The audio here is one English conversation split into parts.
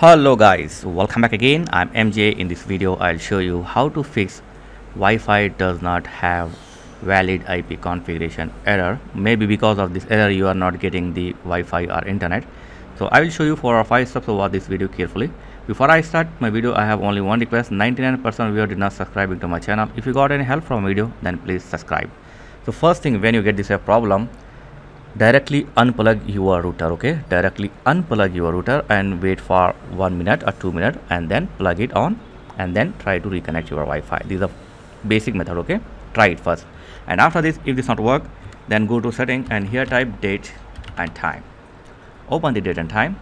hello guys. Welcome back again. I'm mj in this video i'll show you how to fix wi-fi does not have valid ip configuration error. Maybe because of this error you are not getting the wi-fi or internet. So i will show you four or five steps watch this video carefully. Before i start my video i have only one request. 99 percent of you did not subscribing to my channel. If you got any help from video then please subscribe. So first thing when you get this problem directly unplug your router okay? Directly unplug your router and wait for one minute or two minutes and then plug it on and then try to reconnect your wi-fi. This is a basic method okay? Try it first. And after this if this not work then go to setting and here type date and time. Open the date and time.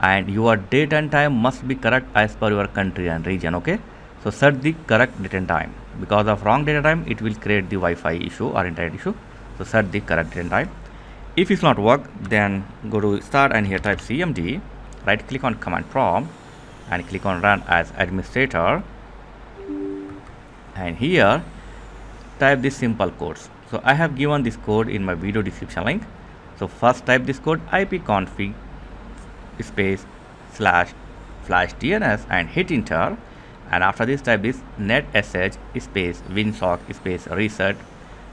And your date and time must be correct as per your country and region okay? So set the correct date and time. Because of wrong date and time it will create the wi-fi issue or internet issue. So set the correct date and time if it's not work then go to start and here type cmd right click on command prompt and click on run as administrator. And here type this simple code. So i have given this code in my video description link. So first type this code ipconfig space slash flush dns and hit enter. And after this type this netsh space winsock space reset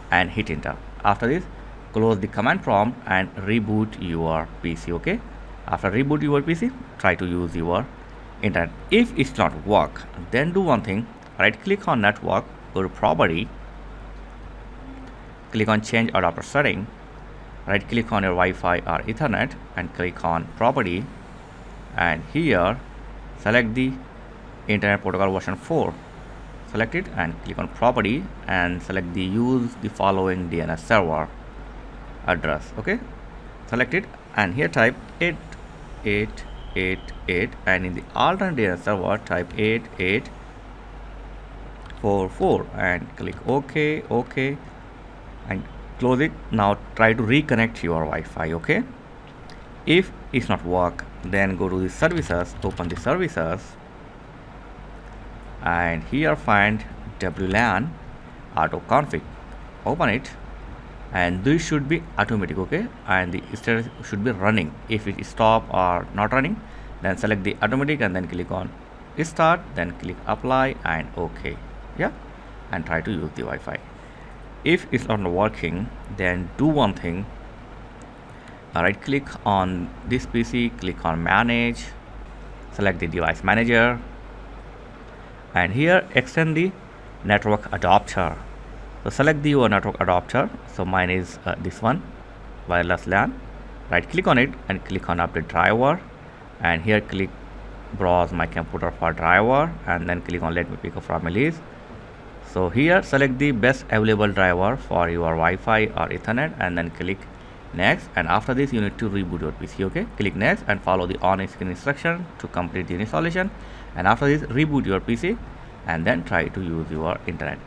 and hit enter. After this close the command prompt and reboot your PC okay? After reboot your PC try to use your internet. If it's not work then do one thing. Right click on network go to property. Click on change adapter setting. Right click on your Wi-Fi or Ethernet and click on property. And here select the internet protocol version 4 select it and click on property and select the use the following DNS server address okay? Select it and here type 8888 and in the alternate server type 8844 and click ok ok and close it. Now try to reconnect your wi-fi okay? If it's not work then go to the services open the services and here find wlan auto config. Open it and this should be automatic okay? And the status should be running. If it stop or not running then select the automatic and then click on start then click apply and ok yeah? And try to use the Wi-Fi. If it's not working then do one thing. Right click on this PC click on manage select the device manager. And here extend the network adapter so select the your network adapter so mine is uh, this one wireless LAN. Right click on it and click on update driver. And here click browse my computer for driver and then click on let me pick up from a list. So here select the best available driver for your Wi-Fi or Ethernet and then click next. And after this you need to reboot your PC okay? Click next and follow the on screen instruction to complete the installation. And after this reboot your PC and then try to use your internet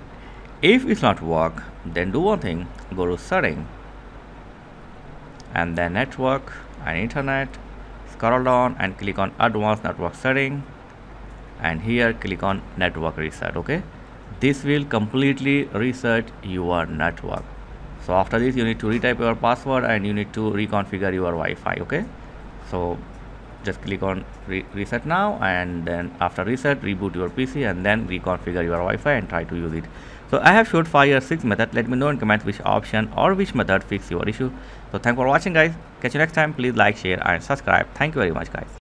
if it's not work then do one thing go to setting and then network and internet scroll down and click on advanced network setting. And here click on network reset okay? This will completely reset your network. So after this you need to retype your password and you need to reconfigure your Wi-Fi okay? So just click on re reset now and then after reset reboot your PC and then reconfigure your Wi-Fi and try to use it. So I have showed 5 or 6 method. Let me know in comments which option or which method fix your issue. So thank for watching guys. Catch you next time. Please like share and subscribe. Thank you very much guys